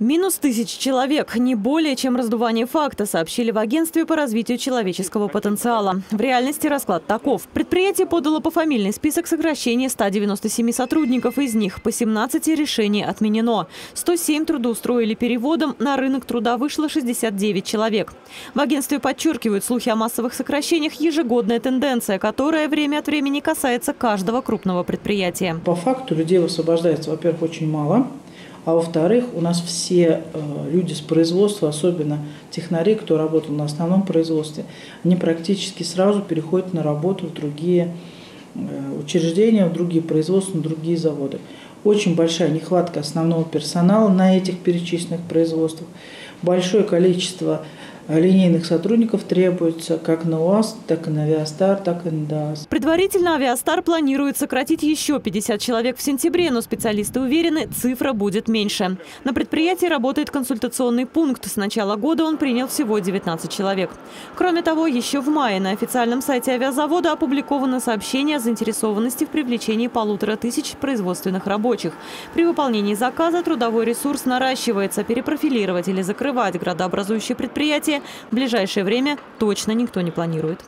Минус тысяч человек – не более чем раздувание факта, сообщили в агентстве по развитию человеческого потенциала. В реальности расклад таков. Предприятие подало пофамильный список сокращения 197 сотрудников, из них по 17 решений отменено. 107 трудоустроили переводом, на рынок труда вышло 69 человек. В агентстве подчеркивают, слухи о массовых сокращениях – ежегодная тенденция, которая время от времени касается каждого крупного предприятия. По факту людей высвобождается, во-первых, очень мало – а во-вторых, у нас все э, люди с производства, особенно технари, кто работал на основном производстве, они практически сразу переходят на работу в другие э, учреждения, в другие производства, на другие заводы. Очень большая нехватка основного персонала на этих перечисленных производствах, большое количество линейных сотрудников требуется как на УАЗ, так и на Авиастар, так и на ДАС. Предварительно Авиастар планирует сократить еще 50 человек в сентябре, но специалисты уверены, цифра будет меньше. На предприятии работает консультационный пункт. С начала года он принял всего 19 человек. Кроме того, еще в мае на официальном сайте авиазавода опубликовано сообщение о заинтересованности в привлечении полутора тысяч производственных рабочих. При выполнении заказа трудовой ресурс наращивается. Перепрофилировать или закрывать градообразующие предприятия в ближайшее время точно никто не планирует.